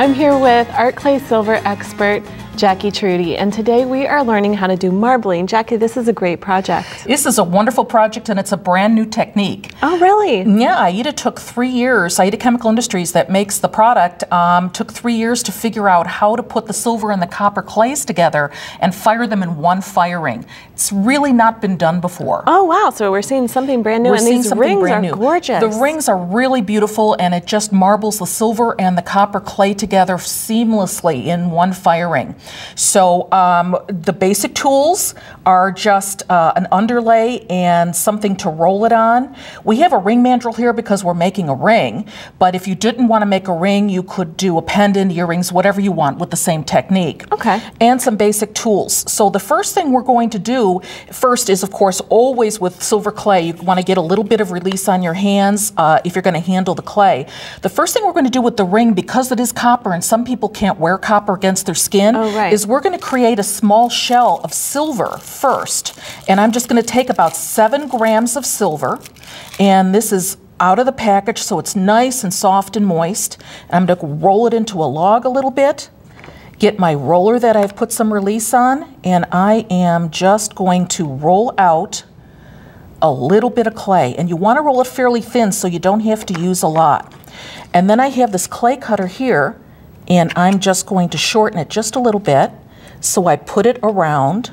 I'm here with art clay silver expert Jackie Truty, and today we are learning how to do marbling. Jackie, this is a great project. This is a wonderful project and it's a brand new technique. Oh, really? Yeah, AIDA took three years, AIDA Chemical Industries that makes the product, um, took three years to figure out how to put the silver and the copper clays together and fire them in one firing. It's really not been done before. Oh, wow, so we're seeing something brand new, we're and these rings are new. gorgeous. The rings are really beautiful and it just marbles the silver and the copper clay together seamlessly in one firing. So um, the basic tools are just uh, an underlay and something to roll it on. We have a ring mandrel here because we're making a ring, but if you didn't want to make a ring, you could do a pendant, earrings, whatever you want with the same technique. Okay. And some basic tools. So the first thing we're going to do first is, of course, always with silver clay, you want to get a little bit of release on your hands uh, if you're going to handle the clay. The first thing we're going to do with the ring, because it is copper and some people can't wear copper against their skin, oh, right. is we're going to create a small shell of silver first. And I'm just going to take about seven grams of silver, and this is out of the package so it's nice and soft and moist. And I'm going to roll it into a log a little bit, get my roller that I've put some release on, and I am just going to roll out a little bit of clay. And you want to roll it fairly thin so you don't have to use a lot. And then I have this clay cutter here, and I'm just going to shorten it just a little bit. So I put it around.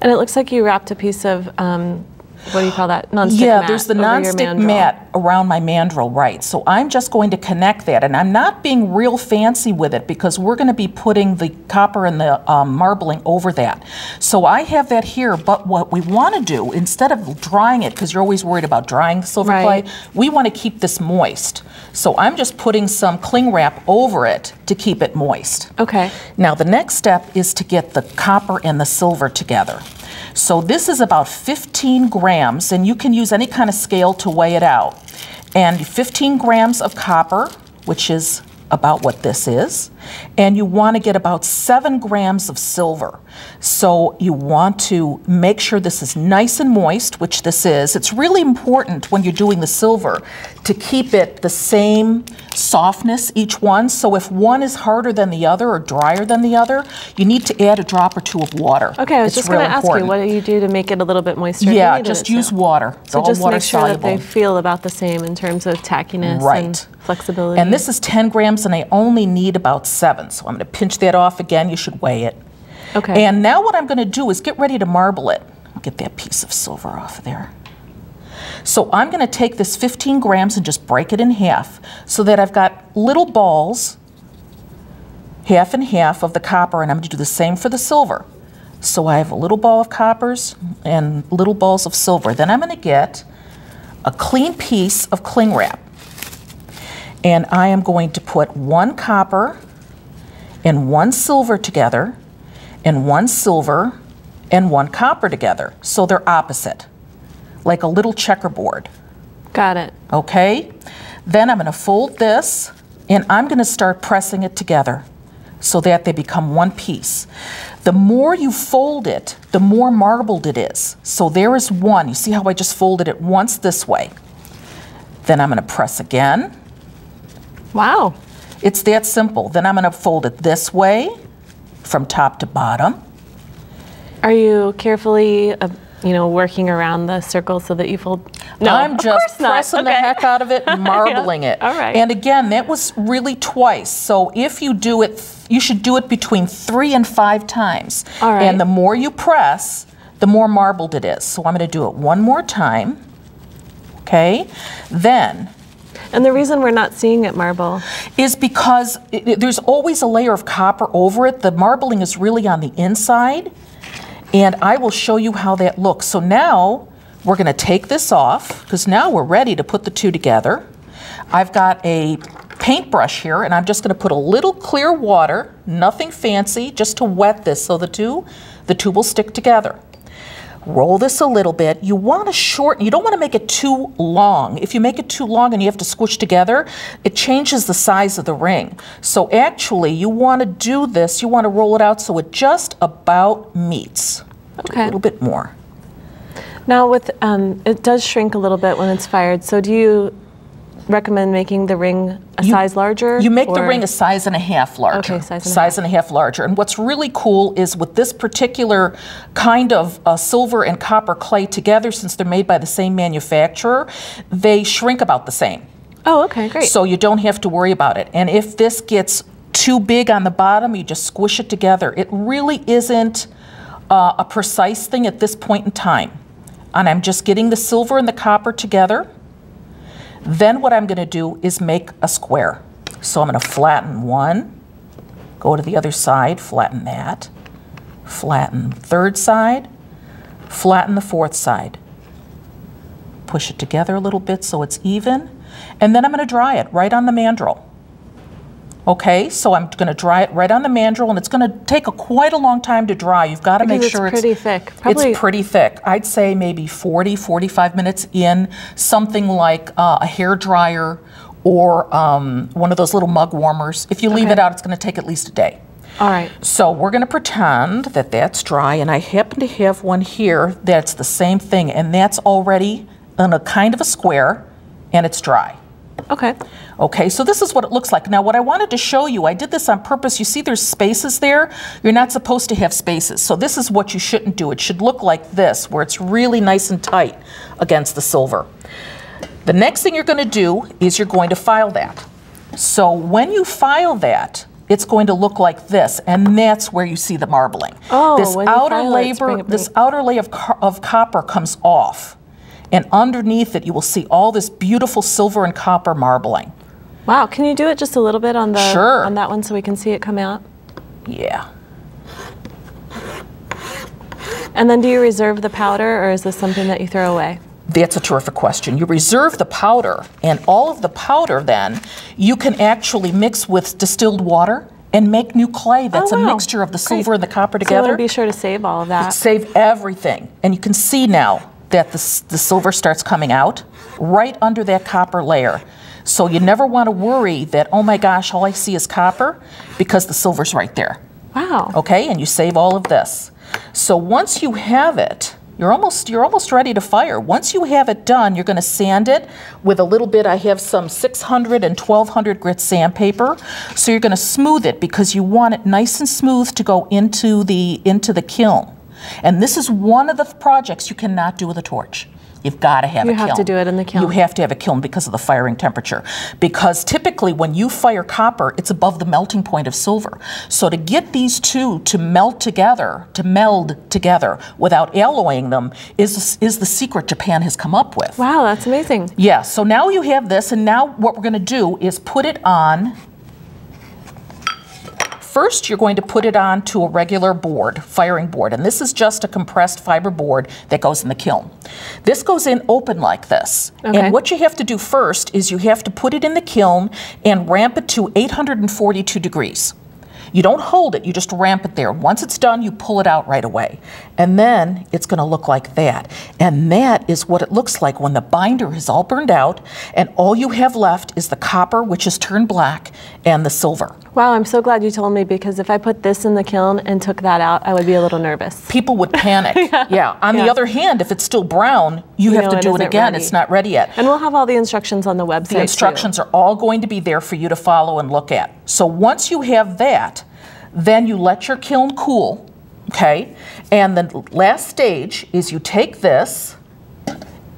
And it looks like you wrapped a piece of um, what do you call that? Non-stick yeah, mat there's the non-stick mat around my mandrel, right. So I'm just going to connect that, and I'm not being real fancy with it because we're going to be putting the copper and the um, marbling over that. So I have that here, but what we want to do, instead of drying it, because you're always worried about drying the silver right. clay, we want to keep this moist. So I'm just putting some cling wrap over it to keep it moist. Okay. Now the next step is to get the copper and the silver together. So this is about 15 grams, and you can use any kind of scale to weigh it out. And 15 grams of copper, which is about what this is, and you want to get about seven grams of silver. So you want to make sure this is nice and moist, which this is. It's really important when you're doing the silver to keep it the same softness each one. So if one is harder than the other or drier than the other, you need to add a drop or two of water. Okay, I was it's just going to ask you, what do you do to make it a little bit moister? Yeah, just use water. So just make sure soluble. that they feel about the same in terms of tackiness right. and flexibility. And this is 10 grams and I only need about seven. So I'm going to pinch that off again. You should weigh it. Okay. And now what I'm going to do is get ready to marble it. Get that piece of silver off there. So I'm going to take this 15 grams and just break it in half so that I've got little balls, half and half of the copper, and I'm going to do the same for the silver. So I have a little ball of coppers and little balls of silver. Then I'm going to get a clean piece of cling wrap. And I am going to put one copper and one silver together, and one silver and one copper together. So they're opposite, like a little checkerboard. Got it. Okay? Then I'm going to fold this, and I'm going to start pressing it together so that they become one piece. The more you fold it, the more marbled it is. So there is one. You see how I just folded it once this way. Then I'm going to press again. Wow. It's that simple. Then I'm going to fold it this way from top to bottom. Are you carefully, uh, you know, working around the circle so that you fold? No, I'm just pressing okay. the heck out of it and marbling yeah. it. All right. And again, that was really twice. So if you do it, you should do it between three and five times. All right. And the more you press, the more marbled it is. So I'm going to do it one more time. Okay. Then and the reason we're not seeing it marble is because it, it, there's always a layer of copper over it. The marbling is really on the inside. And I will show you how that looks. So now we're going to take this off because now we're ready to put the two together. I've got a paintbrush here and I'm just going to put a little clear water, nothing fancy, just to wet this so the two, the two will stick together. Roll this a little bit. You want to shorten, you don't want to make it too long. If you make it too long and you have to squish together, it changes the size of the ring. So actually, you want to do this, you want to roll it out so it just about meets. Okay. A little bit more. Now with, um, it does shrink a little bit when it's fired, so do you recommend making the ring a size larger? You make the ring a size and a half larger. Okay, size and a and a half larger. And what's really cool is with this particular kind of uh, silver and copper clay together, since they're made by the same manufacturer, they shrink about the same. Oh, okay, great. So you don't have to worry about it. And if this gets too big on the bottom, you just squish it together. It really isn't uh, a precise thing at this point in time. And I'm just getting the silver and the copper together. Then what I'm going to do is make a square. So I'm going to flatten one, go to the other side, flatten that, flatten third side, flatten the fourth side. Push it together a little bit so it's even. And then I'm going to dry it right on the mandrel. Okay, so I'm going to dry it right on the mandrel, and it's going to take a, quite a long time to dry. You've got to make it's sure it's pretty thick. Probably- it's pretty thick. I'd say maybe 40, 45 minutes in something like uh, a hair dryer or um, one of those little mug warmers. If you leave Okay. it out, it's going to take at least a day. All right. So we're going to pretend that that's dry, and I happen to have one here that's the same thing, and that's already in a kind of a square, and it's dry. Okay. Okay, so this is what it looks like. Now, what I wanted to show you, I did this on purpose. You see there's spaces there? You're not supposed to have spaces. So this is what you shouldn't do. It should look like this, where it's really nice and tight against the silver. The next thing you're going to do is you're going to file that. So when you file that, it's going to look like this, and that's where you see the marbling. Oh, this outer file it, it's labor, it- this outer layer of, of copper comes off, and underneath it you will see all this beautiful silver and copper marbling. Wow. Can you do it just a little bit on the Sure. on that one so we can see it come out? Yeah. And then do you reserve the powder or is this something that you throw away? That's a terrific question. You reserve the powder, and all of the powder then you can actually mix with distilled water and make new clay oh, that's Oh, a mixture of the Great. silver and the copper together. So be sure to save all of that. Save everything. And you can see now that the, the silver starts coming out right under that copper layer. So you never want to worry that, oh my gosh, all I see is copper, because the silver's right there. Wow. okay and you save all of this so once you have it you're almost you're almost ready to fire once you have it done you're going to sand it with a little bit i have some 600 and 1200 grit sandpaper so you're going to smooth it because you want it nice and smooth to go into the into the kiln and this is one of the projects you cannot do with a torch You've got to have You a kiln. have to do it in the kiln. You have to have a kiln because of the firing temperature. Because typically when you fire copper, it's above the melting point of silver. So to get these two to melt together, to meld together without alloying them, is, is the secret Japan has come up with. Wow, that's amazing. Yeah, so now you have this, and now what we're going to do is put it on. First, you're going to put it on to a regular board, firing board, and this is just a compressed fiber board that goes in the kiln. This goes in open like this. Okay. And what you have to do first is you have to put it in the kiln and ramp it to 842 degrees. You don't hold it, you just ramp it there. Once it's done, you pull it out right away. And then it's going to look like that. And that is what it looks like when the binder is all burned out and all you have left is the copper, which is turned black, and the silver. Wow, I'm so glad you told me because if I put this in the kiln and took that out, I would be a little nervous. People would panic. yeah. yeah. On the other hand, if it's still brown, you, You have know to it do it isn't again. ready. It's not ready yet. And we'll have all the instructions on the website. The instructions are all going to be there for you to follow and look at. So once you have that, then you let your kiln cool, okay? And the last stage is you take this,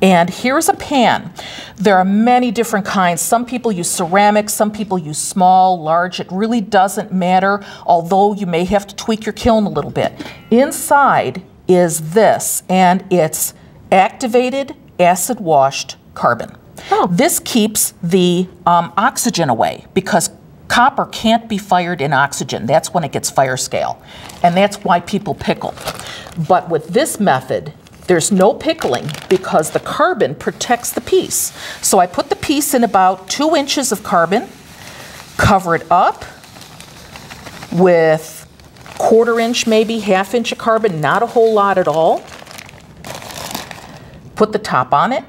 and here's a pan. There are many different kinds. Some people use ceramic, some people use small, large. It really doesn't matter, although you may have to tweak your kiln a little bit. Inside is this, and it's activated acid washed carbon. Oh. This keeps the um, oxygen away because copper can't be fired in oxygen. That's when it gets fire scale. And that's why people pickle. But with this method, there's no pickling because the carbon protects the piece. So I put the piece in about two inches of carbon, cover it up with quarter inch, maybe half inch of carbon, not a whole lot at all. Put the top on it,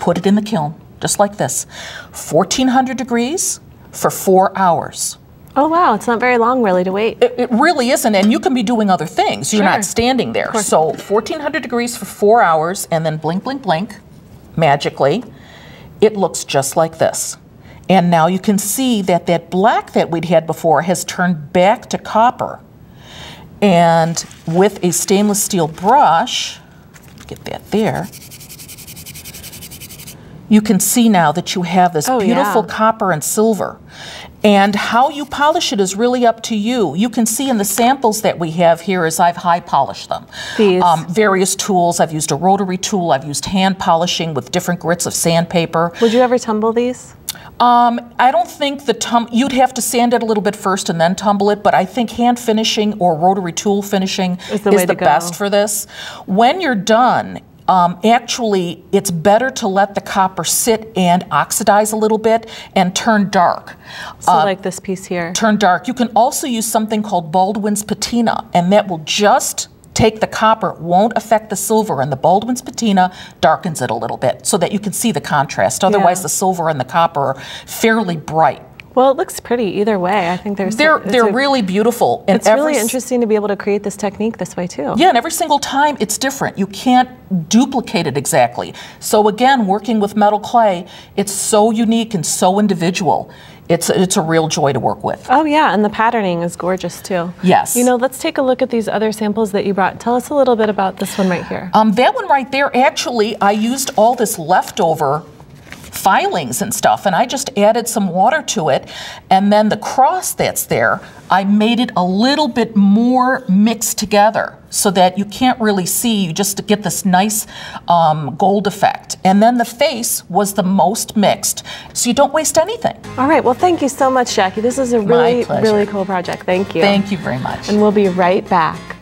put it in the kiln, just like this. 1400 degrees for four hours. Oh, wow, it's not very long really to wait. It, it really isn't, and you can be doing other things. You're Sure. not standing there. So 1400 degrees for four hours, and then blink, blink, blink, magically. it looks just like this. And now you can see that that black that we'd had before has turned back to copper. And with a stainless steel brush, get that there, you can see now that you have this Oh, beautiful yeah. copper and silver. And how you polish it is really up to you. You can see in the samples that we have here as I've high polished them. These. Um, various tools. I've used a rotary tool. I've used hand polishing with different grits of sandpaper. Would you ever tumble these? Um, I don't think the tum- you'd have to sand it a little bit first and then tumble it, but I think hand finishing or rotary tool finishing Is the way to go. best for this. When you're done, um, actually, it's better to let the copper sit and oxidize a little bit and turn dark. So Uh, like this piece here. turn dark. You can also use something called Baldwin's patina, and that will just take the copper, won't affect the silver, and the Baldwin's patina darkens it a little bit so that you can see the contrast. Otherwise, Yeah. the silver and the copper are fairly bright. Well, it looks pretty either way. I think there's They're they're a- really beautiful. And It's every really interesting to be able to create this technique this way too. Yeah, and every single time it's different. You can't duplicate it exactly. So again, working with metal clay, it's so unique and so individual. It's it's a real joy to work with. Oh yeah, and the patterning is gorgeous too. Yes. You know, let's take a look at these other samples that you brought. Tell us a little bit about this one right here. Um, that one right there, actually, I used all this leftover filings and stuff, and I just added some water to it. And then the cross that's there, I made it a little bit more mixed together so that you can't really see, you just get this nice um, gold effect. And then the face was the most mixed, so you don't waste anything. All right, well, thank you so much, Jackie. This is a really, really cool project. Thank you. Thank you very much. And we'll be right back.